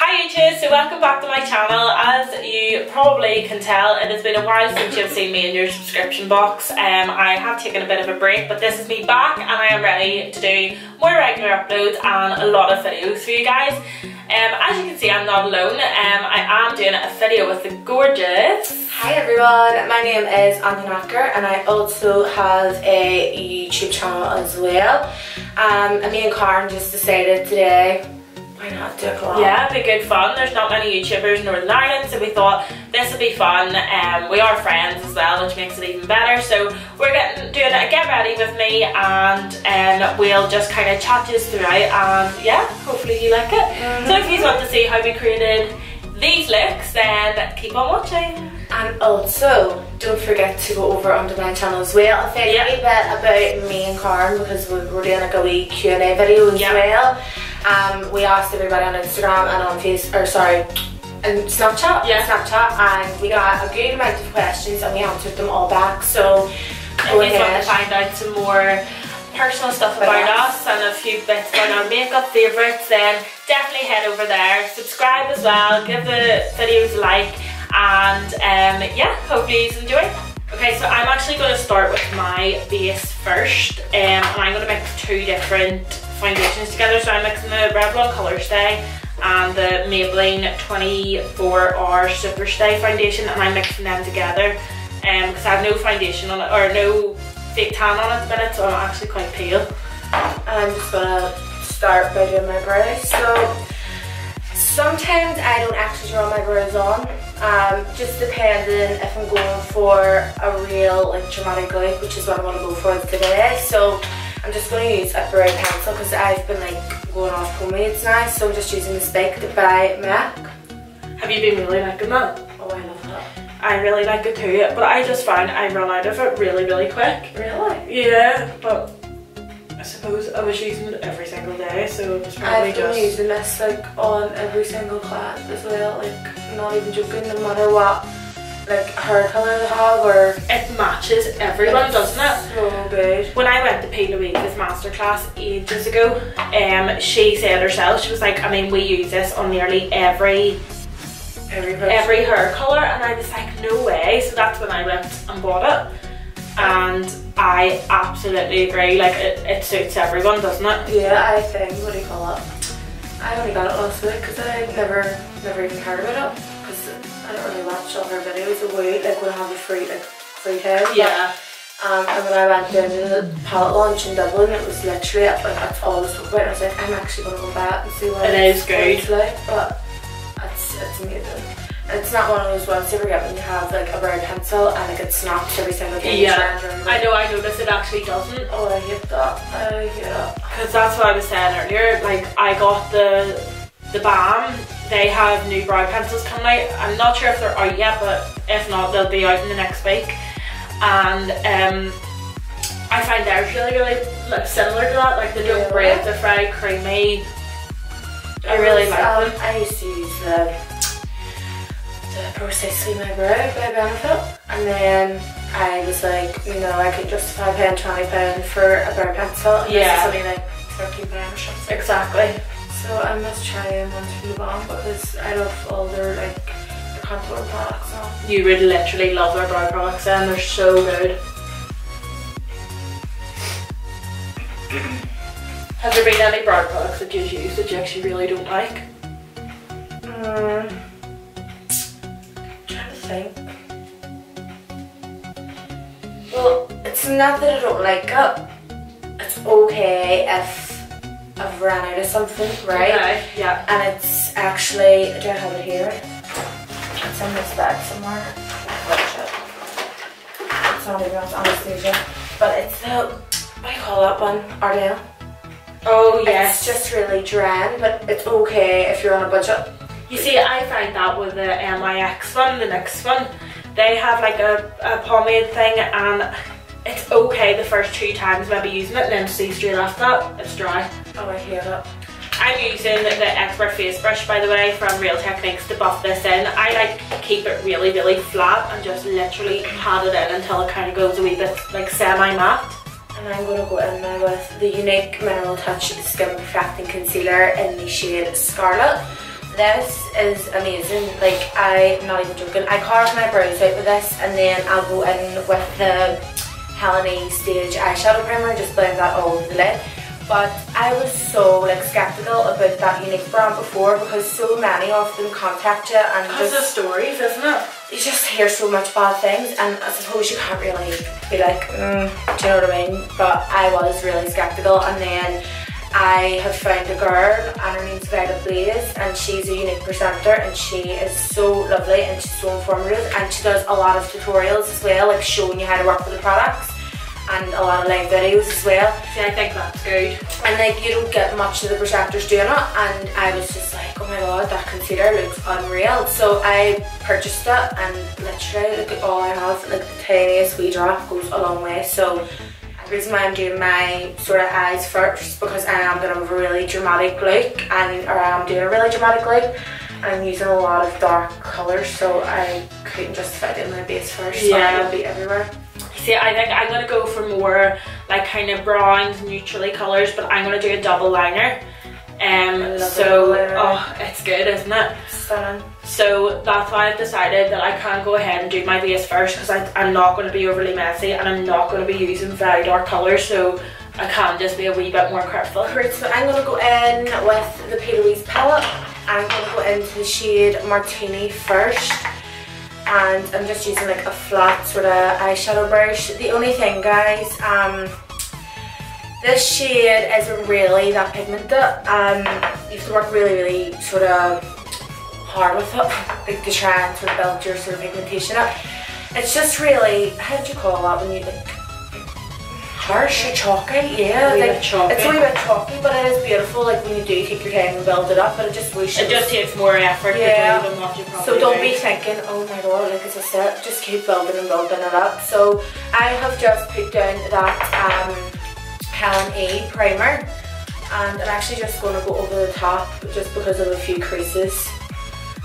Hi YouTube, so welcome back to my channel. As you probably can tell, it has been a while since you've seen me in your subscription box. Um, I have taken a bit of a break, but this is me back and I am ready to do more regular uploads and a lot of videos for you guys. Um, as you can see, I'm not alone. Um, I am doing a video with the gorgeous... Hi everyone, my name is Aine Knocker and I also have a YouTube channel as well. Um, and me and Karyn just decided today why not do a collab? Yeah, it'd be good fun. There's not many YouTubers in Northern Ireland, so we thought this would be fun. Um, we are friends as well, which makes it even better. So we're getting doing a get ready with me, and um, we'll just kind of chat you throughout. And yeah, hopefully you like it. Mm -hmm. So if you want to see how we created these looks, then keep on watching. And also, don't forget to go over onto my channel as well. I think yeah. a bit about me and Karyn because we are doing like a wee Q&A video as yeah. well. Um, we asked everybody on Instagram and on Face, or sorry, and Snapchat, yeah. Snapchat, and we got a good amount of questions and we answered them all back. So if you want to find out some more personal stuff about us and a few bits about our makeup favourites, then definitely head over there. Subscribe as well, give the videos a like, and um, yeah, hopefully you enjoy. Okay, so I'm actually going to start with my base first, um, and I'm going to mix two different foundations together. So I'm mixing the Revlon Color Stay and the Maybelline 24 Hour Super Stay foundation and I'm mixing them together um, because I have no foundation on it or no fake tan on it at the minute so I'm actually quite pale. I'm just gonna start by doing my brows. So sometimes I don't actually draw my brows on um, just depending if I'm going for a real like dramatic look which is what I want to go for today. So I'm just going to use a brow pencil because I've been like going off pomades now so I'm just using this Baked by MAC. Have you been really liking that? Oh I love that. I really like it too but I just find I run out of it really really quick. Really? Yeah but I suppose I was using it every single day so it was probably I've been just... using this like on every single class as well like not even joking no matter what like hair colour they have or matches everyone doesn't it? So good. When I went to P. Louise's masterclass ages ago um she said herself she was like I mean we use this on nearly every every, every hair colour and I was like no way. So that's when I went and bought it. And I absolutely agree like it, it suits everyone doesn't it? Yeah I think what do you call it? I only got it last week because I never never even heard about it because I don't really watch all her videos. A week, like I have a free like Yeah. um, and when I went down to the palette launch in Dublin, it was literally like that's all I spoke about. I was like, I'm actually gonna go back and see what it is good. It's like, but it's it's amazing. It's not one of those ones you ever get when you have like a brown pencil and it snaps every single time yeah. I know, I noticed it actually doesn't. Oh, I hate that. I hate it. Because that's what I was saying earlier. Like, I got the the balm they have new brow pencils coming out. I'm not sure if they're out yet, but if not, they'll be out in the next week. And um, I find theirs really, really like, similar to that. Like they don't really? break, they're very creamy. I, really was, like um, them. I used to use the the Precisely My Brow by Benefit, and then I was like, you know, I could justify paying twenty pound for a brow pencil. And yeah. This is only like thirty pound or something. Exactly. So I must try and want to move on because I love all their like products. You would literally love their brow products and they're so good. Have there been any brow products that you've used that you actually really don't like? Mm, trying to think. Well, it's not that I don't like it. It's okay if I've ran out of something, right? Okay, yeah. And it's actually, do I have it here? In this back somewhere. It's not even on Anastasia. But it's the, what do you call that one? Ardell. Oh yes. It's just really drying, but it's okay if you're on a budget. You see, I find that with the NYX one, the next one, they have like a, a pomade thing and it's okay the first two times maybe using it and then see straight after that, it's dry. Oh, I hear that. I'm using the Expert Face Brush, by the way, from Real Techniques to buff this in. I like keep it really, really flat and just literally pat it in until it kind of goes a wee bit like semi-matte. And I'm going to go in now with the Younique Mineral Touch Skin Perfecting Concealer in the shade Scarlet. this is amazing. Like, I'm not even joking. I carve my brows out with this and then I'll go in with the Helen Stage eyeshadow primer, just blend that all over the lid. But I was so like skeptical about that Younique brand before because so many of them contact you and Because just, of stories, isn't it? you just hear so much bad things and I suppose you can't really be like, mm, do you know what I mean? But I was really skeptical and then I have found a girl and her name's Violet Blaze and she's a Younique presenter and she is so lovely and she's so informative and she does a lot of tutorials as well like showing you how to work with the products and a lot of live videos as well. See, I think that's good. and like you don't get much of the presenters doing it and I was just like oh my god that concealer looks unreal. So I purchased it and literally look at all I have like the tiniest wee drop goes a long way. So the reason why I'm doing my sort of eyes first because I am going to have a really dramatic look and or I am doing a really dramatic look. I'm using a lot of dark colours so I couldn't just justify doing my base first so Yeah. it'll be everywhere See, I think I'm gonna go for more like kind of bronze neutrally colours, but I'm gonna do a double liner. Um, so oh, it's good, isn't it? stunning So that's why I've decided that I can't go ahead and do my base first because I'm not going to be overly messy and I'm not going to be using very dark colours, so I can just be a wee bit more careful. Right, so I'm gonna go in with the P. Louise palette. I'm gonna go into the shade Martini first. And I'm just using like a flat sort of eyeshadow brush. The only thing guys, um, this shade isn't really that pigmented. Um, you have to work really, really sort of hard with it like, to try and sort of build your sort of pigmentation up. It's just really, how do you call that when you like, harsh or chalky? Yeah, wee like, chalky. it's a wee bit chalky, but it is beautiful. Like when you do take your time and build it up, but it just wishes. It just takes more effort Yeah. to do than what you probably So don't do. be thinking, oh my god, like it's a set. Just keep building and building it up. So I have just put down that um, Helen A primer, and I'm actually just going to go over the top just because of a few creases.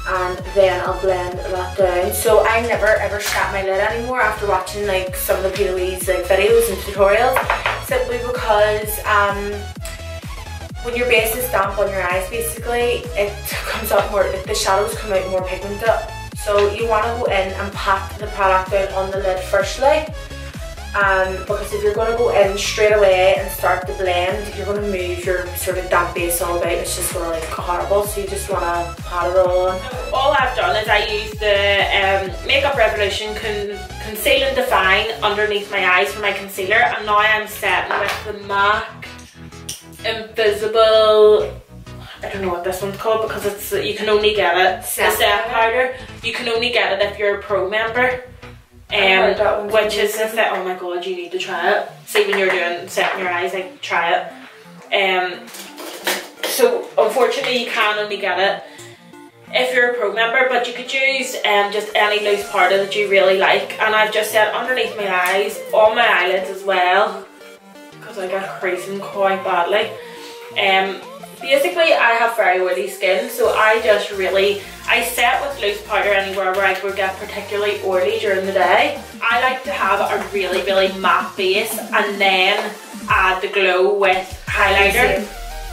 And then I'll blend that down. So I never ever snap my lid anymore after watching like some of the P. Like videos and tutorials, simply because um, when your base is damp on your eyes basically it comes out more the shadows come out more pigmented so you want to go in and pat the product down on the lid firstly um, because if you're going to go in straight away and start the blend you're going to move your sort of damp base all about it's just like horrible. So you just want to pat it all on. All I've done is I used the um, Makeup Revolution con Conceal and Define underneath my eyes for my concealer and now I'm setting with the MAC Invisible I don't know what this one's called because it's you can only get it Set the set powder? you can only get it if you're a pro member um, which is the amazing. oh my god you need to try it see when you're doing setting your eyes like try it um so unfortunately you can only get it if you're a pro member, but you could use um, just any loose powder that you really like. And I've just set underneath my eyes, on my eyelids as well, because I get creasing quite badly. Um, basically, I have very oily skin, so I just really, I set with loose powder anywhere where I would get particularly oily during the day. I like to have a really, really matte base and then add the glow with highlighter.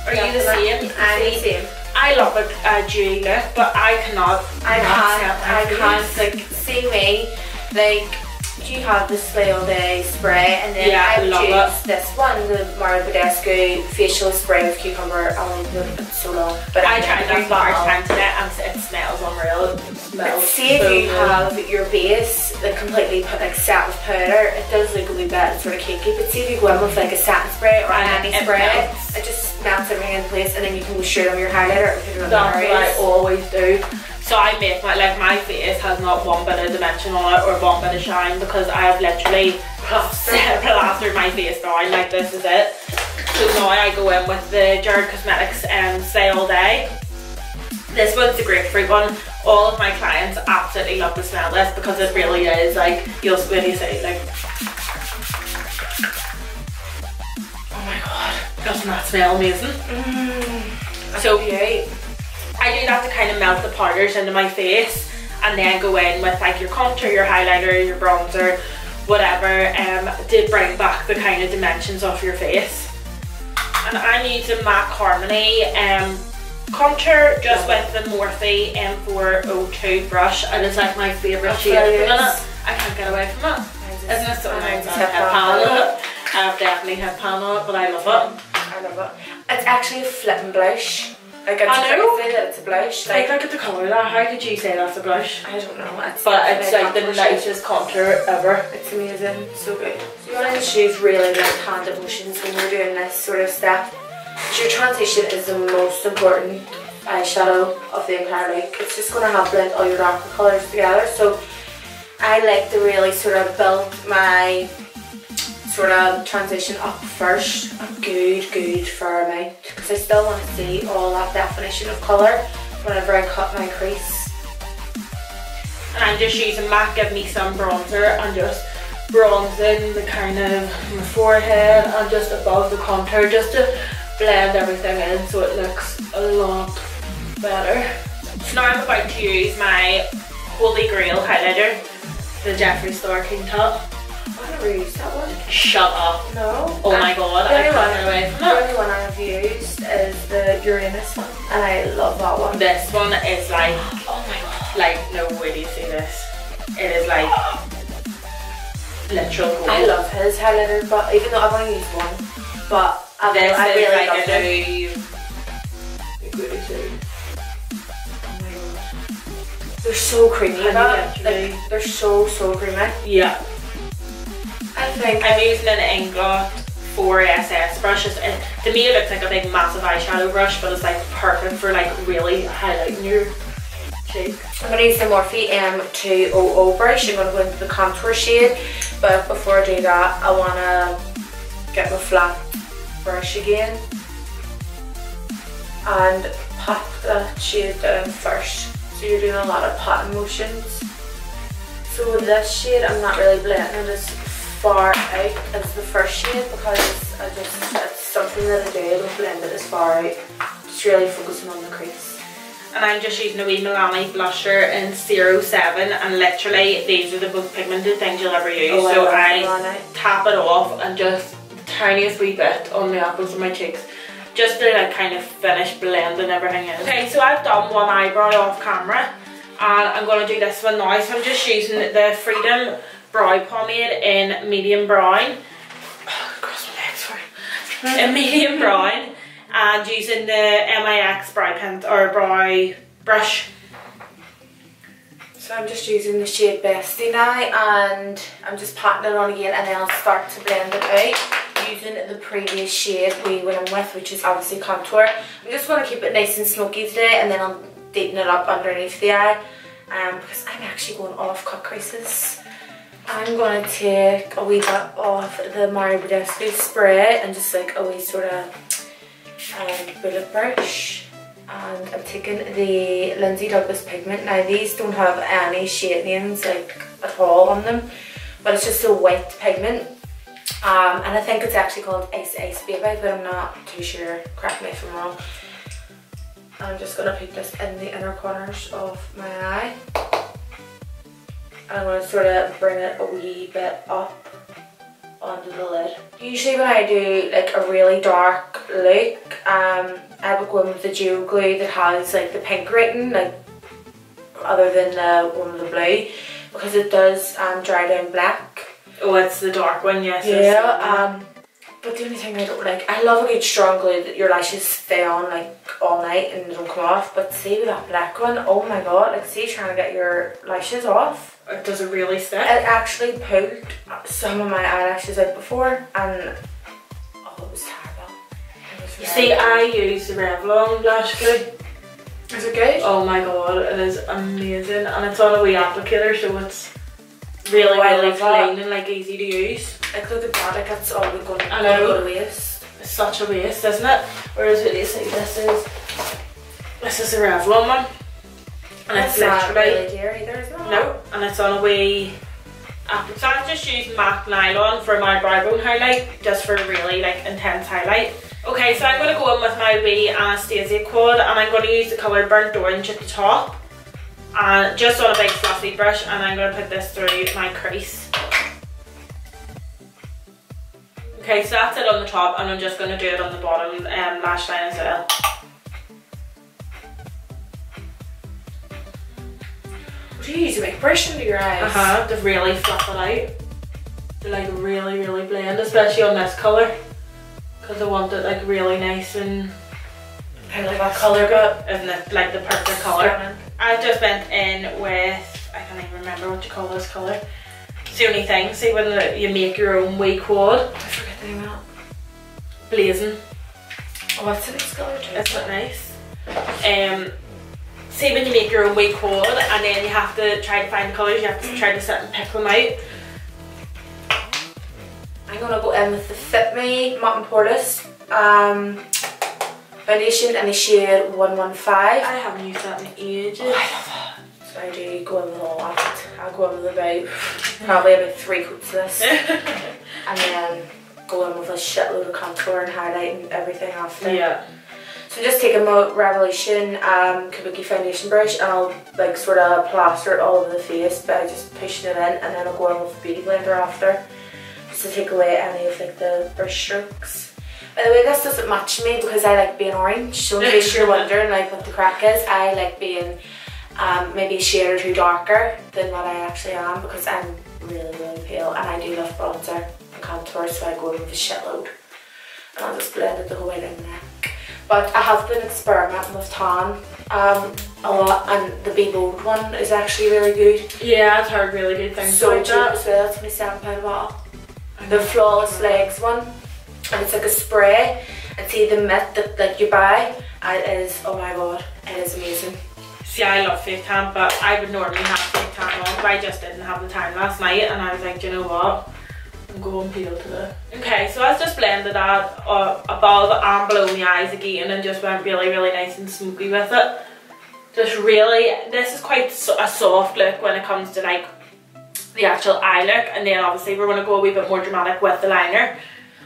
Are you the same? I'm the same I love a, a dewy look, but I cannot. I can't, I can't, like, see me, like, do you have the Slay All Day spray? And then Yeah, I I used this one, the Mario Badescu facial spray with cucumber. I Oh, it's so long. But I tried that the first bottle. time today and it smells unreal. It But see if so you good. have your base like completely put like set with powder, it does look a wee bit sort of cakey. But see if you go in with like a satin spray or And any it spray, melts. it just melts everything in place, and then you can go straight on your highlighter or put it on That's your what I always do. So I make my like my face has not one bit of dimension on it or one bit of shine because I have literally plastered, plastered my face down like this is it. So now I go in with the Gerard Cosmetics um, Slay All Day. This one's the grapefruit one. All of my clients absolutely love the smell of this because it really is like you'll when you say like Oh my god, doesn't that smell amazing? So Okay. I do that to kind of melt the powders into my face and then go in with like your contour, your highlighter, your bronzer, whatever, um, to bring back the kind of dimensions of your face. And I'm using MAC Harmony um, contour just with the Morphe M402 brush. And It is like my favourite shade at the minute. I can't get away from it. Isn't it so nice? I have pan on it. I've definitely had pan on it, but I love it. I love it. It's actually a flipping blush. Like it's I know. crazy it's a blush. Like, Like look at the colour of that. How could you say that's a blush? I don't know. It's But it's like the a contour shade. nicest contour ever. It's amazing, so good. So you want to choose really like hand emotions when you're doing this sort of step. Your transition is the most important eyeshadow of the entire look. It's just going to help blend all your darker colours together. So I like to really sort of build my sort of transition up first. A good, good fair amount. Because I still want to see all that definition of colour whenever I cut my crease. And I'm just using MAC Give Me Sun bronzer and just bronzing the kind of my forehead and just above the contour just to blend everything in so it looks a lot better. So now I'm about to use my Holy Grail highlighter, the Jeffree Star King Tut. Used that one. Shut up. No. Oh my god, The I only can't one- get away from The only one I've used is the Uranus one, and I love that one. This one is like, oh my god, like no way do you see this. It is like literal gold. I love his highlighter, but even though I've only used one, but I, This I really like love a it. They're so creamy. That, like, they're so so creamy. Yeah, I think. I'm using an Inglot 4SS brush. It, to me, it looks like a big, massive eyeshadow brush, but it's like perfect for like really highlighting your cheek. I'm gonna use the Morphe M200 brush. I'm gonna go into the contour shade, but before I do that, I wanna get my flat brush again and pat that shade down first. So you're doing a lot of patting motions. So with this shade, I'm not really blending it as far out as the first shade because I just it's something that I do. I don't blend it as far out. Just really focusing on the crease. And I'm just using a wee Milani blusher in 07 and literally these are the most pigmented things you'll ever use. Oh, I so love I tap it off and just the tiniest wee bit on the apples of my cheeks. Just to like kind of finish blending everything in. Okay, so I've done one eyebrow off camera and I'm going to do this one now. So I'm just using the Freedom Brow Pomade in medium brown. Oh, Cross my legs, sorry. In medium brown and using the NYX brow pen or brow brush. So I'm just using the shade Bestie now and I'm just patting it on again and then I'll start to blend it out using the previous shade we went in with which is obviously contour. I'm just going to keep it nice and smoky today and then I'll deepen it up underneath the eye um, because I'm actually going off cut creases. I'm going to take a wee bit off the Mario Badescu spray and just like a wee sort of um, bullet brush and I'm taking the Lindsay Douglas pigment. Now these don't have any shade names like at all on them, but it's just a white pigment. Um, and I think it's actually called Ice Ice Baby, but I'm not too sure. Correct me if I'm wrong. I'm just gonna put this in the inner corners of my eye. I'm gonna sort of bring it a wee bit up onto the lid. Usually when I do like a really dark look, um, I would go in with the Geo Glue that has like the pink written, like other than the one with the blue, because it does um, dry down black. Oh, it's the dark one, yes. Yeah, um, but the only thing I don't like, I love a good strong glue that your lashes stay on like all night and don't come off, but see with that black one, oh my god, like see trying to get your lashes off. It doesn't really stick. It actually pulled some of my eyelashes out before and oh it was terrible. It was You see, I use the Revlon lash glue. Is it good? Oh my god, it is amazing. And it's on a wee applicator, so it's really, Oh, really clean and like easy to use. Like look at that, like that's all we're going I to know. go to waste. It's such a waste, isn't it? Whereas what do you see, this is this is a Revlon one. And That's it's not really dear either, isn't it? no, and it's on a wee. So I'm just using MAC nylon for my brow bone highlight, just for a really like intense highlight. Okay, so I'm going to go in with my wee Anastasia quad and I'm going to use the colour burnt orange at the top. And just on a big fluffy brush and I'm going to put this through my crease. Okay, so that's it on the top and I'm just gonna do it on the bottom um, lash line as well. Jeez, you make brush into your eyes. Uh-huh, to really fluff it out. To like really, really blend, especially on this colour. Because I want it like really nice and... I like that colour but Isn't it like the perfect colour? I just went in with, I can't even remember what you call this colour. The only thing, see when you make your own wee quad, I forget the name of blazing. Oh, what's the next colour too? Isn't it nice? Um, see when you make your own wee quad and then you have to try to find the colours, you have to try to sit and pick them out. I'm gonna go in with the Fit Me Matte and Poreless um, foundation in the shade 115. I haven't used that in ages. I love it. So I do go in with all that. I'll go in with about, probably about three coats of this. and then go in with a shitload of contour and highlight and everything after. yeah. So I'm just taking my Revolution um, Kabuki foundation brush and I'll like sort of plaster it all over the face by just pushing it in and then I'll go in with the beauty blender after just to take away any of like the brush strokes. By the way, this doesn't match me because I like being orange. So in case you're wondering like what the crack is, I like being um, maybe a shade or two darker than what I actually am because I'm really, really pale and I do love bronzer and contour so I go in with a shitload. And I'll just blend it the whole way down there. But I have been experimenting with tan um, a lot and the Be Bold one is actually really good. Yeah, I've heard really good things So about that. as well, it's only seven pound a bottle. The Flawless Legs one, and it's like a spray. And see the mitt that, that you buy, and it is, oh my god, it is amazing. See, I love fake tan, but I would normally have fake tan on, but I just didn't have the time last night, and I was like, "Do you know what? I'm going pale today. Okay, so I just blended that uh, above and below my eyes again, and just went really, really nice and smoky with it. Just really, this is quite a soft look when it comes to like the actual eye look, and then obviously we're gonna go a wee bit more dramatic with the liner.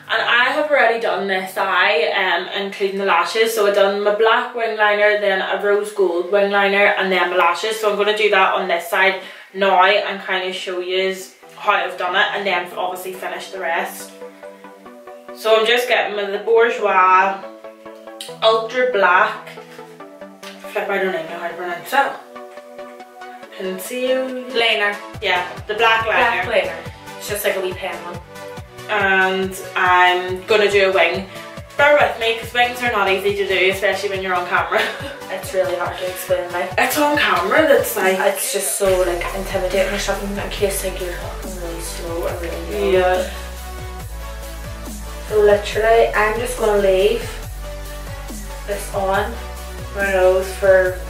And I have already done this eye, um, including the lashes. So I've done my black wing liner, then a rose gold wing liner, and then my lashes. So I'm going to do that on this side now and kind of show you how I've done it, and then obviously finish the rest. So I'm just getting my the Bourjois Ultra Black. Flip, I don't even know how to pronounce it. Pencil. Liner, Yeah, the black liner black liner. It's just like a wee pen one. And I'm gonna do a wing. Bear with me because wings are not easy to do, especially when you're on camera. It's really hard to explain like. it's on camera that's like, It's just so like intimidating or something in case like you're talking really slow or really low. yeah. So literally, I'm just gonna leave this on my nose for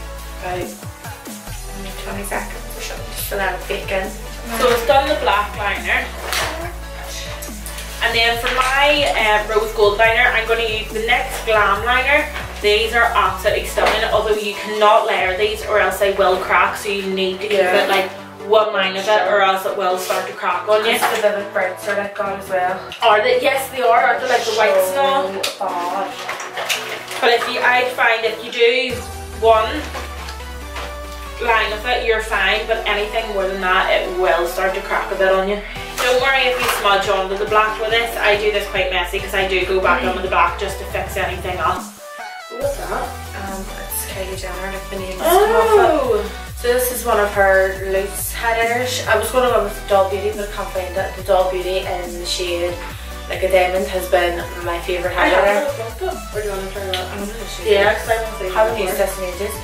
about mm, 20 seconds or something, just to let it bake in. So it's done the black liner. And then for my uh, rose gold liner, I'm going to use the NYX Glam liner. These are absolutely stunning, although you cannot layer these or else they will crack, so you need to keep it like one line of it or else it will start to crack on you. Just the vivid browns are like gone as well. Are they? Yes, they are. Aren't they like the whites and all? So bad. But if you, I find if you do one line of it, you're fine. But anything more than that, it will start to crack a bit on you. Don't worry if you smudge onto the black with this. I do this quite messy because I do go back on with the black just to fix anything up. What's that? Um, it's Kylie Jenner, like the names come off it. Oh! So this is one of her loose highlighters. I was going to go with the Doll Beauty, but I can't find it. The Doll Beauty in the shade like a diamond has been my favourite I highlighter. Or do you want to try that? I'm gonna show. Yeah, because I haven't seen it haven't used this in ages.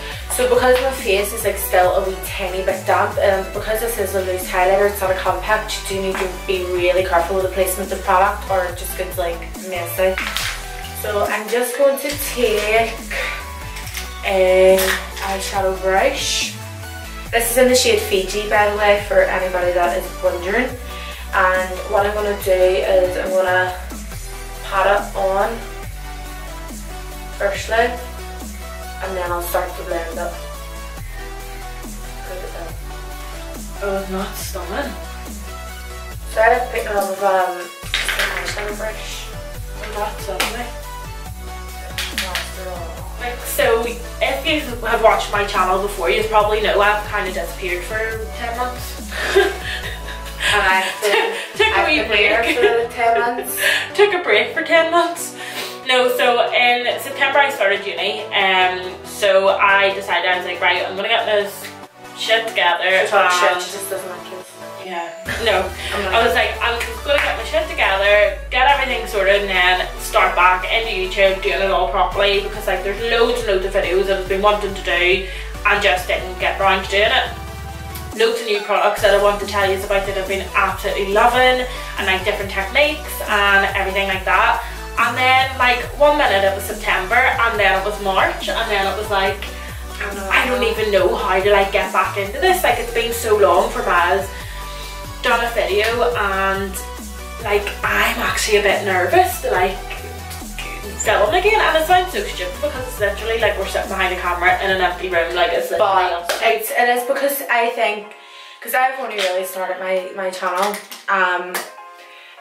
So because my face is like still a wee tiny bit damp, and because this is a loose highlighter, it's not a compact, you do need to be really careful with the placement of product or it just gets like messy. So I'm just going to take a eyeshadow brush. This is in the shade Fiji by the way for anybody that is wondering. And what I'm going to do is I'm going to pat it on firstly and then I'll start to blend up. In. Oh, it's not stunning. So I picking up um, eyeshadow brush. Oh, that's lovely. Master all. Like, so if you have watched my channel before, you probably know I've kind of disappeared for 10 months. And I've been, Took a I've wee break. for 10 months. Took a break for 10 months. No, so in September I started uni, um, so I decided I was like, right, I'm gonna get this shit together. Shit, she just doesn't like kids. yeah. No. I was like, I'm gonna get my shit together, get everything sorted, and then start back into YouTube doing it all properly because like there's loads and loads of videos that I've been wanting to do and just didn't get around to doing it. Loads of new products that I want to tell you about that I've been absolutely loving and like different techniques and everything like that. And then like one minute it was September and then it was March and then it was like I don't even know how to like get back into this. Like it's been so long for Miles done a video and like I'm actually a bit nervous to like film again. And it sounds so stupid because it's literally like we're sitting behind a camera in an empty room like it's But it's, it is because I think, because I've only really started my, my channel, um,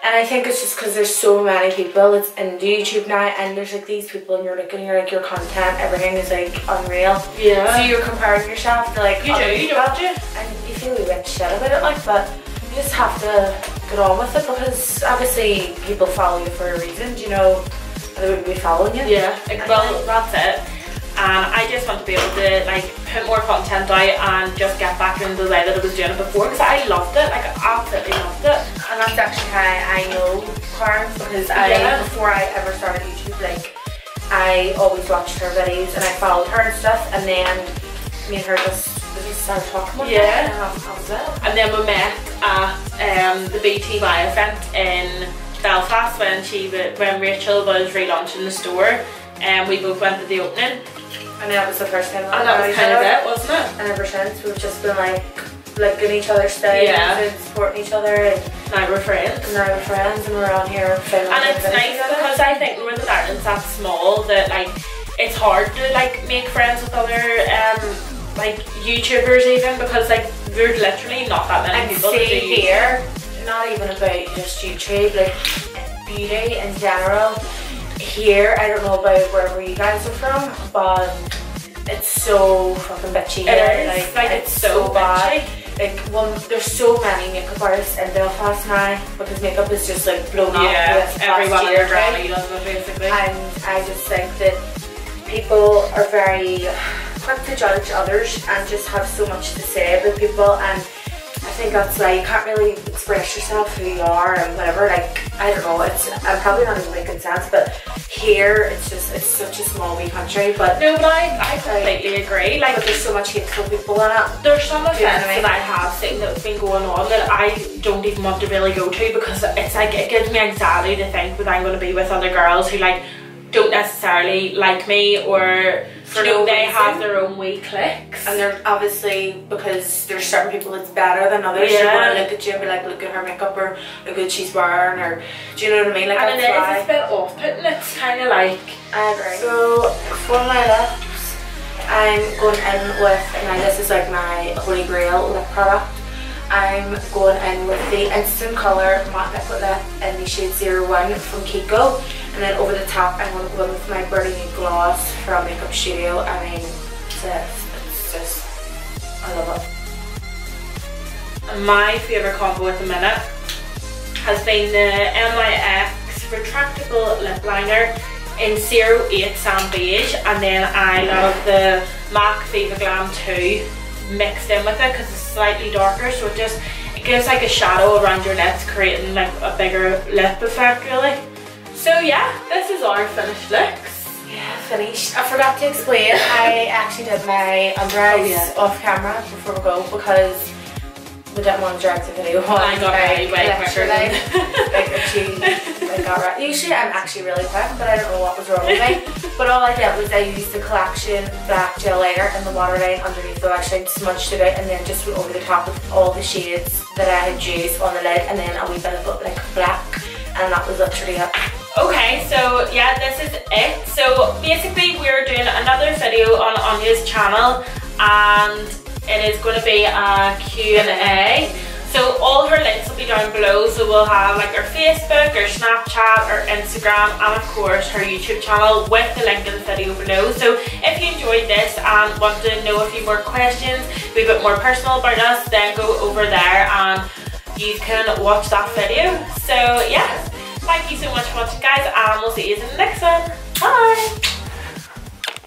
and I think it's just because there's so many people. That's into YouTube now, and there's like these people, and you're looking, you're like your content, everything is like unreal. Yeah. So you're comparing yourself to like you do you people, you and you feel a bit shit about it, like, but you just have to get on with it because obviously people follow you for a reason, do you know, they wouldn't be following you. yeah. Like, well that's it. And I just want to be able to like put more content out and just get back into the way that I was doing it before because I loved it. Like I absolutely loved it And that's actually how I know Karyn because I Yeah. before I ever started YouTube, like I always watched her videos and I followed her and stuff and then me and her just we just started talking day Yeah. and that, that was it. And then we met at um, the BTY event in Belfast when she when Rachel was relaunching the store and we both went to the opening And that was the first time and that was kind of it wasn't it? And ever since we've just been like liking each other's styles Yeah. and supporting each other and Now we're friends now we're friends and we're on here filming and it's nice together. because I think Northern Ireland's that small that like it's hard to like make friends with other um like YouTubers even because like we're literally not that many And people do see YouTube. here, not even about just YouTube, like beauty in general. Here, I don't know about wherever you guys are from, but it's so fucking bitchy It here. is, like, it's so bad. Like one, there's so many makeup artists in Belfast now because makeup is just like blown up. Yeah, with everyone year, right? does basically. And I just think that people are very quick to judge others and just have so much to say about people and I think that's why you can't really express yourself who you are and whatever like I don't know it's I'm probably not even making sense but here it's just it's such a small wee country but No, but I, I completely agree. Like, there's so much hateful people in it there's some events Do you know I mean? that I have seen that's been going on that I don't even want to really go to because it's like it gives me anxiety to think that I'm going to be with other girls who like don't necessarily like me or For you no they reason. have their own wee cliques. and they're obviously because there's certain people that's better than others. Yeah. going to look at you and be like, look at her makeup or look at what she's wearing or do you know what I mean? Like and it is, it's a bit off-putting. It's kind of like I agree. So for my lips, I'm going in with now this is like my holy grail lip product. I'm going in with the Instant Color Matte Liquid Lip in the shade 01 from Kiko. And then top, I'm going to go in with my Nude Gloss from Makeup Studio. I mean, it's just, it's just, I love it. my favourite combo at the minute has been the NYX retractable lip liner in 08 Sand Beige and then I love the MAC Viva Glam 2 mixed in with it because it's slightly darker so it just it gives like a shadow around your lips creating like a bigger lip effect really. So yeah, this is our finished looks. Yeah, finished. I forgot to explain. I actually did my under eyes Oh, yeah. off camera before we go because we didn't want to drag the video on. I got like, ready way quicker than like actually like got right. Usually I'm actually really quick, but I don't know what was wrong with me. But all I did was I used the collection black gel liner and the waterline underneath the lash line, smudged it out and then just went over the top of all the shades that I had used on the lid and then a wee bit of like black and that was literally it. Okay, so yeah, this is it. So basically we're doing another video on Aine's channel and it is going to be a Q&A. So all her links will be down below. So we'll have like her Facebook, her Snapchat, her Instagram and of course her YouTube channel with the link in the video below. So if you enjoyed this and want to know a few more questions, be a bit more personal about us, then go over there and you can watch that video. So yeah, thank you so much for watching guys and we'll see you in the next one. Bye!